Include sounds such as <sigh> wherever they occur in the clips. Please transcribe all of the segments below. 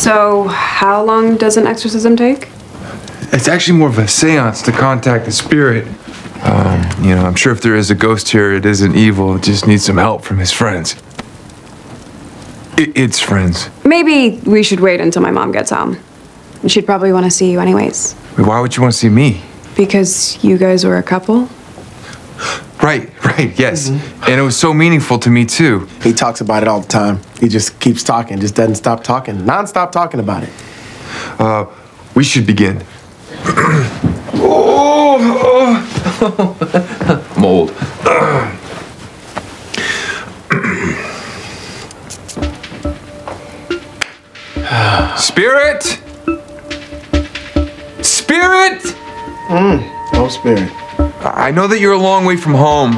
So, how long does an exorcism take? It's actually more of a seance to contact the spirit. Um, you know, I'm sure if there is a ghost here, it isn't evil. It just needs some help from his friends. I- its friends. Maybe we should wait until my mom gets home. She'd probably want to see you anyways. Wait, why would you want to see me? Because you guys were a couple? Right, <laughs> right, yes. And it was so meaningful to me, too. He talks about it all the time. He just keeps talking, just doesn't stop talking, non-stop talking about it. Uh, we should begin. oh, <coughs> mold. <coughs> Spirit! Spirit! No spirit. I know that you're a long way from home,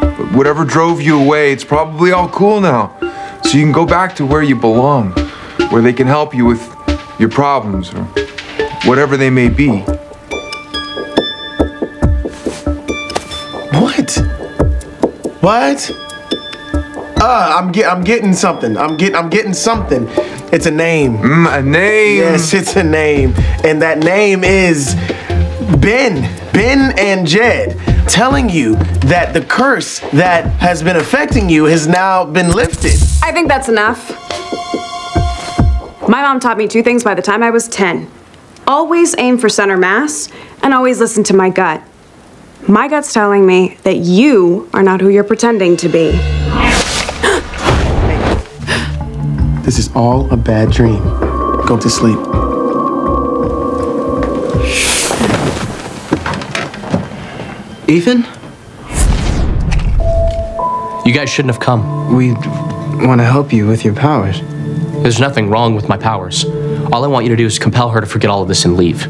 but whatever drove you away, it's probably all cool now. So you can go back to where you belong, where they can help you with your problems or whatever they may be. What? What? Uh, I'm get, I'm getting something. I'm get, I'm getting something. It's a name. Mm, a name. Yes, it's a name, and that name is Ben. Ben and Jed. Telling you that the curse that has been affecting you has now been lifted. I think that's enough. My mom taught me two things by the time I was 10 always aim for center mass, and always listen to my gut. My gut's telling me that you are not who you're pretending to be. <gasps> This is all a bad dream. Go to sleep. Ethan? You guys shouldn't have come. We want to help you with your powers. There's nothing wrong with my powers. All I want you to do is compel her to forget all of this and leave.